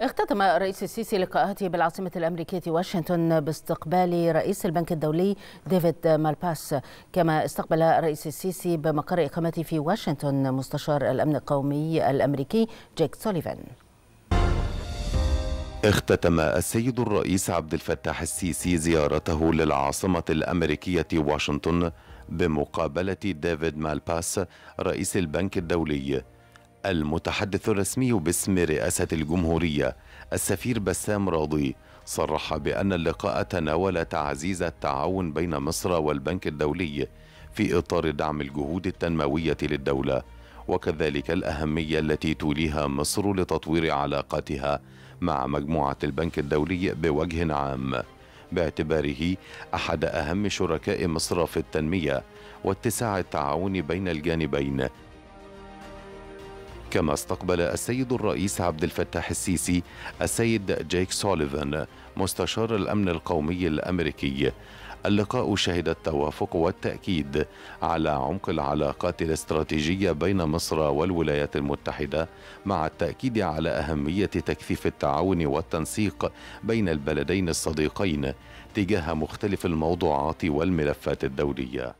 اختتم الرئيس السيسي لقاءاته بالعاصمة الأمريكية واشنطن باستقبال رئيس البنك الدولي ديفيد مالباس. كما استقبل الرئيس السيسي بمقر إقامته في واشنطن مستشار الأمن القومي الأمريكي جيك سوليفان. اختتم السيد الرئيس عبد الفتاح السيسي زيارته للعاصمة الأمريكية واشنطن بمقابلة ديفيد مالباس رئيس البنك الدولي. المتحدث الرسمي باسم رئاسة الجمهورية السفير بسام راضي صرح بأن اللقاء تناول تعزيز التعاون بين مصر والبنك الدولي في إطار دعم الجهود التنموية للدولة وكذلك الأهمية التي توليها مصر لتطوير علاقاتها مع مجموعة البنك الدولي بوجه عام. باعتباره أحد أهم شركاء مصر في التنمية واتساع التعاون بين الجانبين كما استقبل السيد الرئيس عبد الفتاح السيسي السيد جيك سوليفان مستشار الأمن القومي الأمريكي. اللقاء شهد التوافق والتأكيد على عمق العلاقات الاستراتيجية بين مصر والولايات المتحدة مع التأكيد على أهمية تكثيف التعاون والتنسيق بين البلدين الصديقين تجاه مختلف الموضوعات والملفات الدولية.